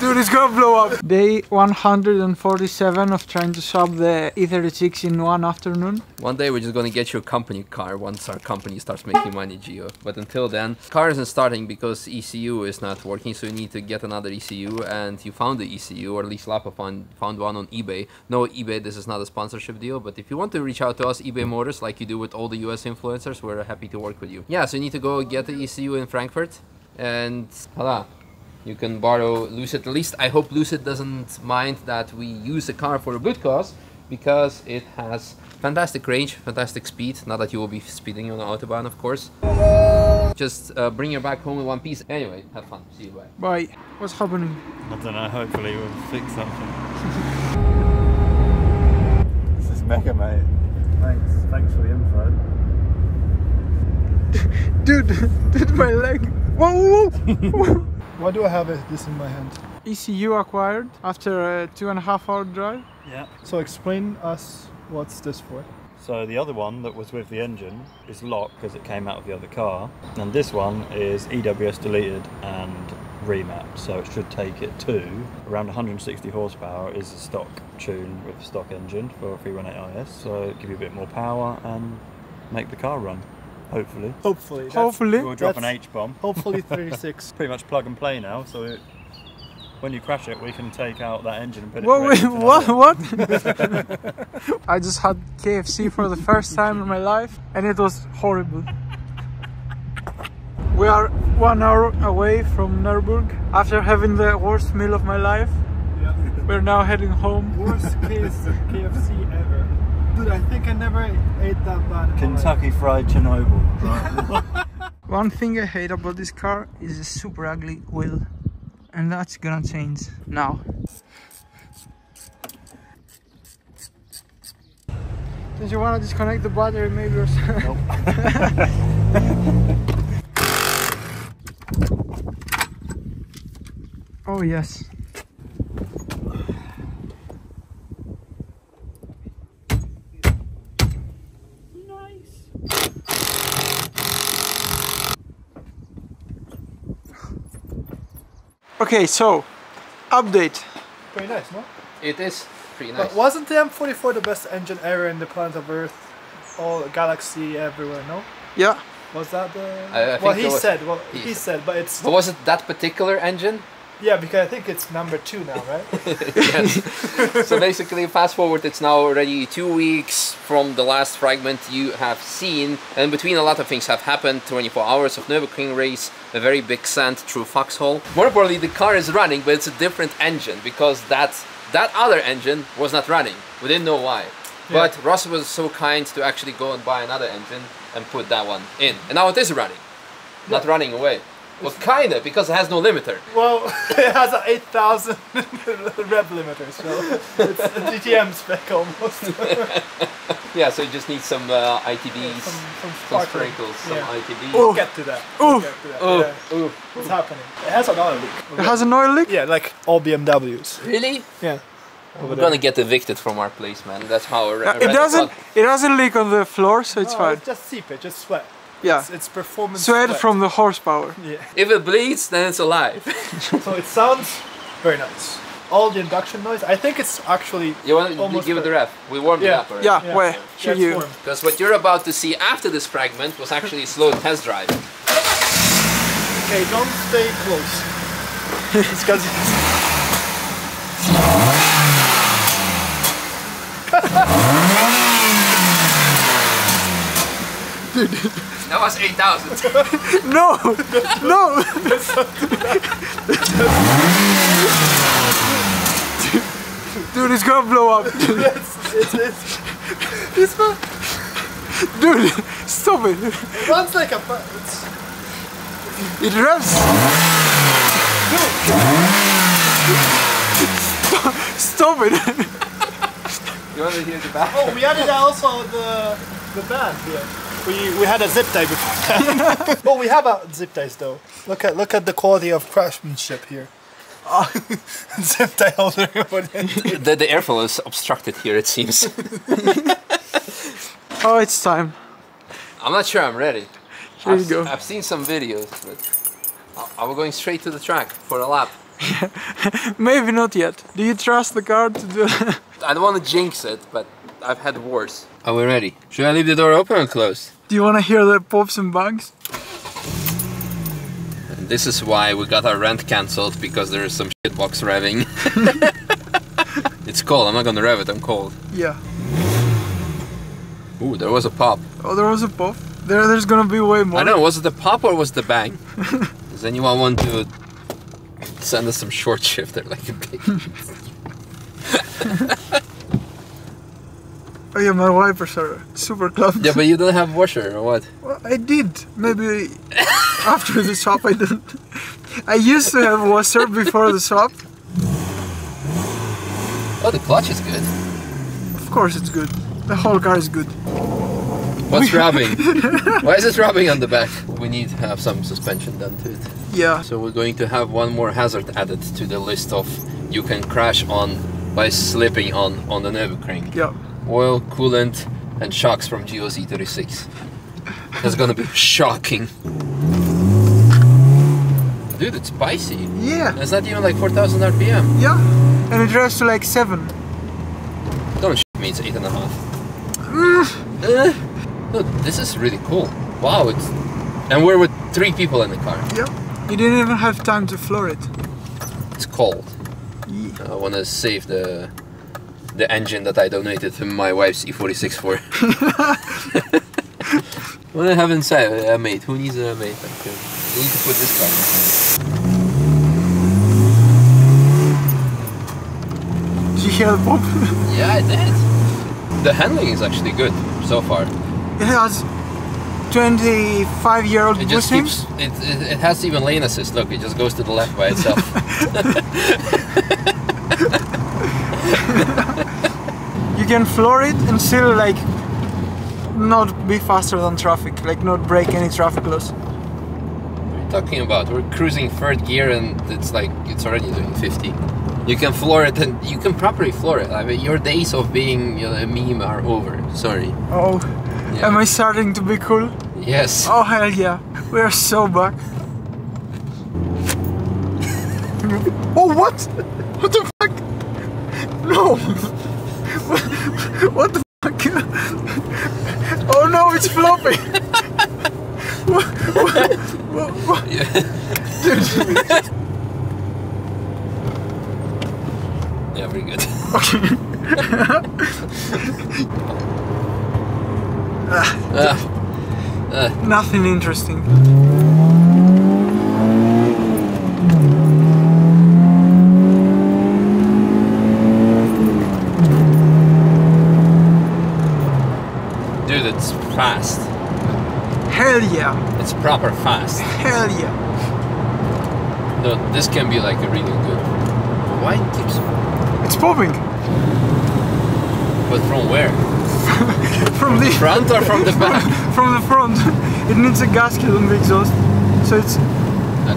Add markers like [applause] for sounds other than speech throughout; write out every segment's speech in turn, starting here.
Dude, it's gonna blow up. Day 147 of trying to swap the E36 in one afternoon. One day we're just gonna get you a company car once our company starts making money, Geo. But until then, car isn't starting because ECU is not working, so you need to get another ECU. And you found the ECU, or at least Lapa found, found one on eBay. No, eBay, this is not a sponsorship deal, but if you want to reach out to us, eBay Motors, like you do with all the US influencers, we're happy to work with you. Yeah, so you need to go get the ECU in Frankfurt, and voila. You can borrow Lucid. At least I hope Lucid doesn't mind that we use the car for a good cause because it has fantastic range, fantastic speed. Not that you will be speeding on the autobahn, of course. Just uh, bring your bike home in one piece. Anyway, have fun. See you. Bye. Bye. What's happening? I don't know, hopefully we'll fix something. [laughs] this is mega, mate. Thanks, thanks for the info. Dude, [laughs] dude, my leg. Whoa, whoa, whoa. [laughs] Why do I have this in my hand? ECU acquired after a two and a half hour drive. Yeah. So explain us what's this for. So the other one that was with the engine is locked because it came out of the other car, and this one is EWS deleted and remapped, so it should take it to around 160 horsepower is a stock tune with stock engine for a 318 IS, so give you a bit more power and make the car run, hopefully. Hopefully. that's- Hopefully. We'll drop an H bomb. Hopefully [laughs] 36. Pretty much plug and play now, so it, when you crash it, we can take out that engine and put it. What? ready Wait, what? What? [laughs] I just had KFC for the first time in my life, and it was horrible. We are one hour away from Nuremberg. After having the worst meal of my life, yeah. we're now heading home. Worst case KFC ever. Dude, I think I never ate that bad. in my. Kentucky Fried Chernobyl. [laughs] One thing I hate about this car is a super ugly wheel, and that's gonna change now. Don't you wanna disconnect the battery maybe or something? [laughs] oh yes. Okay, so update. Pretty nice, no? It is pretty nice. But wasn't the M44 the best engine ever in the planet of Earth? All galaxy everywhere, no? Yeah. Was that the. I- I well, he was- said. Well, he he, said. said, but it's. But was it that particular engine? Yeah, because I think it's number two now, right? [laughs] yes. so basically, fast forward, it's now already two weeks from the last fragment you have seen, and between a lot of things have happened. 24 hours of Nürburgring race, a very big send through Foxhole. More importantly, the car is running, but it's a different engine because that that other engine was not running. We didn't know why. But Ross was so kind to actually go and buy another engine and put that one in, and now it is running, not running away. Well, kinda, because it has no limiter. well, [laughs] it has an 8,000 [laughs] rev limiter, so it's a GTM spec almost. [laughs] Yeah, so you just need some uh, ITBs, some, some some sparkling. sprinkles, some Yeah. ITBs. We'll get to that. We'll Ooh. get to that. Oh, Yeah. oh, What's happening? It has an oil leak. It has an oil leak? Yeah, like all BMWs. really? Yeah. We're gonna get evicted from our place, man. That's how our it doesn't it doesn't leak on the floor, so it's No, fine. It's just seepage, just sweat. Yeah. It's, it's performance Sweat from the horsepower. Yeah. If it bleeds, then it's alive. [laughs] [laughs] So it sounds very nice. All the induction noise. I think it's actually you want to give it the there. ref? We warmed it Yeah. up already. Yeah, Yeah. where? Show That's you. Because what you're about to see after this fragment was actually a slow test drive. Okay, don't stay close. [laughs] it's because That was 8,000. [laughs] No! no! Dude, it's gonna blow up. it's, it's, it's, it's Dude, stop it. it runs like a. bu- It's, It revs. Stop it. you want to hear the back? oh, we added also the the band here. We we had a zip tie before. [laughs] well, we have a zip ties though. Look at look at the quality of craftsmanship here. [laughs] [laughs] zip tie holder. The, the airflow is obstructed here, it seems. Oh, it's time. I'm not sure I'm ready. Here you I've, go. I've seen some videos, but I- I'm going straight to the track for a lap. Maybe not yet. Do you trust the car to do I don't want to jinx it, but I've had worse. Are we ready? Should I leave the door open or closed? Do you want to hear the pops and bangs? This is why we got our rent cancelled because there is some shitbox revving. [laughs] it's cold. I'm not gonna rev it. I'm cold. Yeah. Ooh, there was a pop. Oh, there was a pop. There, there's gonna be way more. I don't know. Was it the pop or was it the bang? [laughs] Does anyone want to send us some short shifter like a big? [laughs] Oh yeah, my wipers are super clumsy. yeah, but you don't have washer or what? Well, I did. Maybe [laughs] after the swap I didn't. I used to have washer before the swap. Oh, the clutch is good. Of course it's good. The whole car is good. What's rubbing? [laughs] Why is it rubbing on the back? We need to have some suspension done to it. Yeah. So we're going to have one more hazard added to the list of you can crash on by slipping on on the Nürburgring. Yeah. Oil, coolant, and shocks from GOZ36. That's gonna be shocking. Dude, it's spicy. Yeah. It's not even like 4,000 RPM. Yeah. And it drives to like seven. Don't sh me, it's eight and a half. Eh. No, this is really cool. Wow, it's and we're with three people in the car. Yeah. You didn't even have time to floor it. It's cold. Yeah. I want to save the the engine that I donated to my wife's E46 for. [laughs] what I have inside a mate. Who needs a mate? Like, uh, we need to put this car. Did you hear the pop? [laughs] Yeah, I did. The handling is actually good so far. it has 25 year old It just keeps. It, it, it has even lane assist. Look, it just goes to the left by itself. [laughs] You can floor it and still like not be faster than traffic, like not break any traffic laws. What are you talking about? We're cruising third gear and it's like it's already doing 50. You can floor it and you can properly floor it. I mean, your days of being you know, a meme are over. Sorry. Oh, Yeah. am I starting to be cool? Yes. Oh hell yeah, we are so back. [laughs] oh what? What the fuck? No. [laughs] what the fuck? [laughs] oh no, it's floppy. what, [laughs] what, what, what? Yeah, very good. Ah, Nothing interesting. dude, it's fast. Hell yeah. It's proper fast. Hell yeah. No, this can be like a really good. Why it keeps? It's popping. But from where? [laughs] From the Front or from the back? [laughs] from the front. It needs a gasket on the exhaust. So it's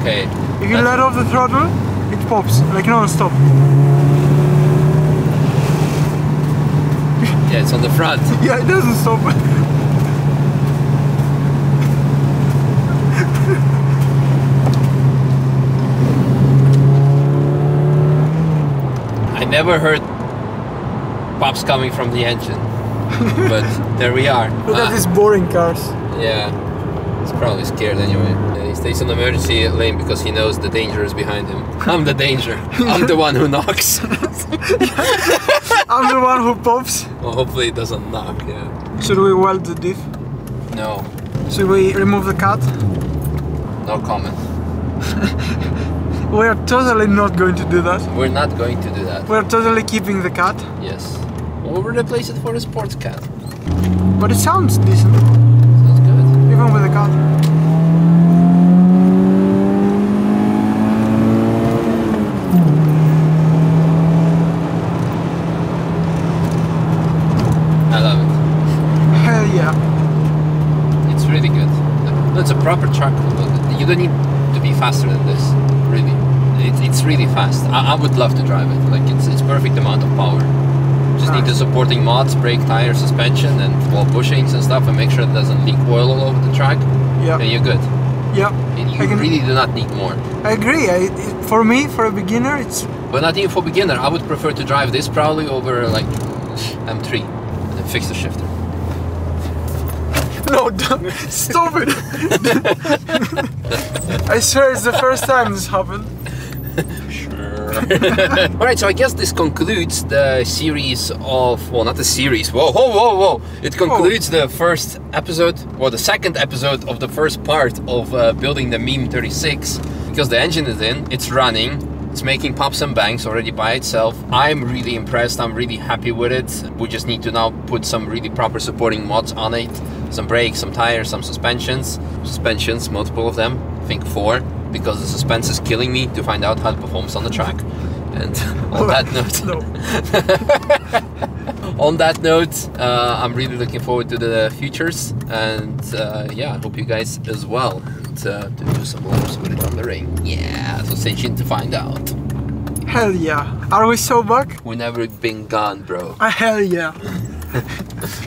Okay. if you That's- let off the throttle, it pops like non-stop. Yeah, it's on the front. [laughs] Yeah, it doesn't stop. I never heard pops coming from the engine, but [laughs] there we are. Look Ah, at these boring cars. Yeah, he's probably scared anyway. He stays on the emergency lane because he knows the danger is behind him. I'm the danger. I'm the one who knocks. [laughs] I'm the one who pops. well, hopefully it doesn't knock. Yeah. Should we weld the diff? No, Should we remove the cat? no comment. [laughs] We are totally not going to do that. We're not going to do that. We are totally keeping the cat. Yes. We'll replace it for a sports cat. but it sounds decent, Sounds good. even with the cat. I love it. Hell yeah. It's really good. It's a proper truck. You don't need to be faster than this, really. It, it's really fast. I, I would love to drive it. Like it's it's perfect amount of power. Just need the supporting mods, brake, tire, suspension, and well bushings and stuff, and make sure it doesn't leak oil all over the track. Yeah. Then you're good. Yeah, And you can- really do not need more. I agree. I, it, for me, for a beginner, it's But not even for beginner. I would prefer to drive this probably over like M3 and fix the shifter. No. Stop it! I swear it's the first time this happened. Sure. All right, so I guess this concludes the series of well, not the series. Whoa, whoa, whoa, whoa! It concludes the first episode, or the second episode of the first part of uh, building the Meme 36, because the engine is in, it's running, it's making pops and bangs already by itself. I'm really impressed. I'm really happy with it. We just need to now put some really proper supporting mods on it, some brakes, some tires, some suspensions, suspensions, multiple of them. I think four because the suspense is killing me to find out how it performs on the track. And [laughs] on that note, [laughs] on that note, uh, I'm really looking forward to the futures, and uh, yeah, I hope you guys as well. Uh, to do some laps with it on the ring. Yeah, so stay tuned to find out. Hell yeah. Are we so back? We never been gone, bro. Uh, hell yeah. [laughs]